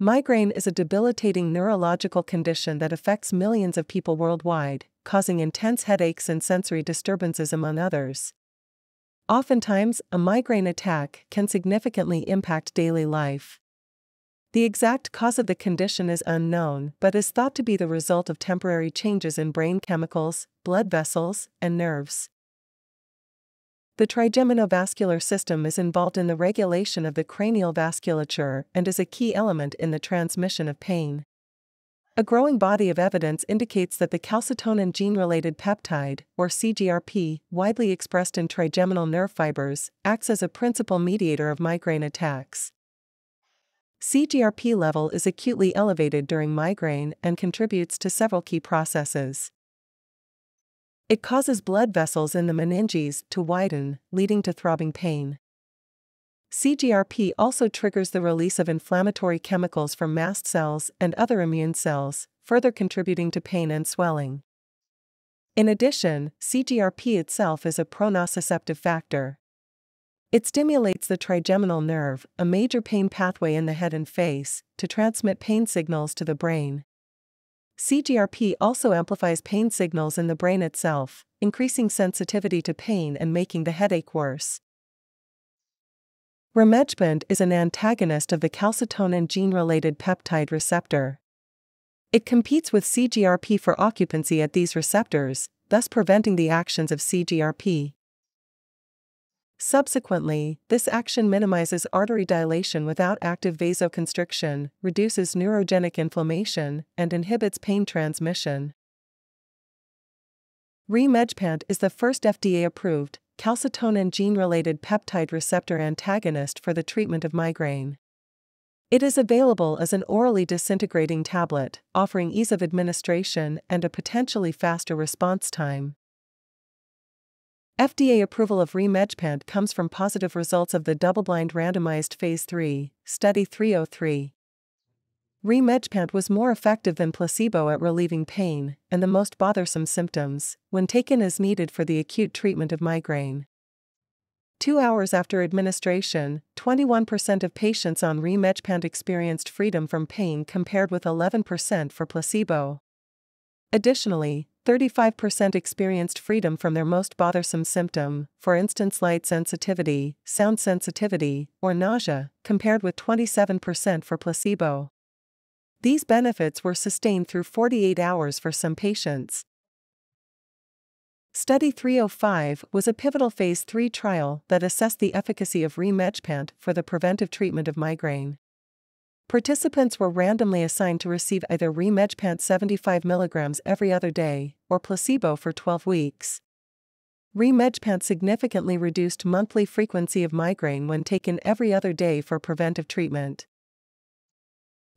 Migraine is a debilitating neurological condition that affects millions of people worldwide, causing intense headaches and sensory disturbances, among others. Oftentimes, a migraine attack can significantly impact daily life. The exact cause of the condition is unknown but is thought to be the result of temporary changes in brain chemicals, blood vessels, and nerves. The trigeminovascular system is involved in the regulation of the cranial vasculature and is a key element in the transmission of pain. A growing body of evidence indicates that the calcitonin gene related peptide, or CGRP, widely expressed in trigeminal nerve fibers, acts as a principal mediator of migraine attacks. CGRP level is acutely elevated during migraine and contributes to several key processes. It causes blood vessels in the meninges to widen, leading to throbbing pain. CGRP also triggers the release of inflammatory chemicals from mast cells and other immune cells, further contributing to pain and swelling. In addition, CGRP itself is a pronociceptive factor. It stimulates the trigeminal nerve, a major pain pathway in the head and face, to transmit pain signals to the brain. CGRP also amplifies pain signals in the brain itself, increasing sensitivity to pain and making the headache worse. Rimegepant is an antagonist of the calcitonin gene-related peptide receptor. It competes with CGRP for occupancy at these receptors, thus preventing the actions of CGRP. Subsequently, this action minimizes artery dilation without active vasoconstriction, reduces neurogenic inflammation, and inhibits pain transmission. Rimegepant is the first FDA approved, calcitonin gene related peptide receptor antagonist for the treatment of migraine. It is available as an orally disintegrating tablet, offering ease of administration and a potentially faster response time. FDA approval of Rimegepant comes from positive results of the double-blind randomized Phase 3, Study 303. Rimegepant was more effective than placebo at relieving pain and the most bothersome symptoms when taken as needed for the acute treatment of migraine. Two hours after administration, 21% of patients on Rimegepant experienced freedom from pain compared with 11% for placebo. Additionally, 35% experienced freedom from their most bothersome symptom, for instance, light sensitivity, sound sensitivity, or nausea, compared with 27% for placebo. These benefits were sustained through 48 hours for some patients. Study 305 was a pivotal phase 3 trial that assessed the efficacy of Rimegepant for the preventive treatment of migraine. Participants were randomly assigned to receive either Rimegepant 75 mg every other day or placebo for 12 weeks. Rimegepant significantly reduced monthly frequency of migraine when taken every other day for preventive treatment.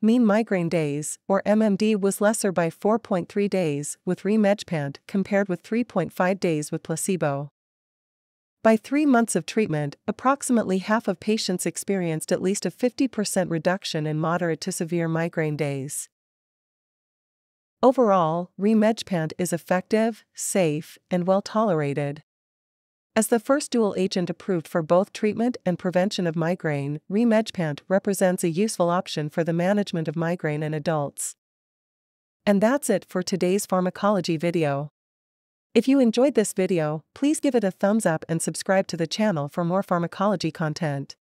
Mean migraine days, or MMD, was lesser by 4.3 days with Rimegepant compared with 3.5 days with placebo. By three months of treatment, approximately half of patients experienced at least a 50% reduction in moderate to severe migraine days. Overall, Rimegepant is effective, safe, and well tolerated. As the first dual agent approved for both treatment and prevention of migraine, Rimegepant represents a useful option for the management of migraine in adults. And that's it for today's pharmacology video. If you enjoyed this video, please give it a thumbs up and subscribe to the channel for more pharmacology content.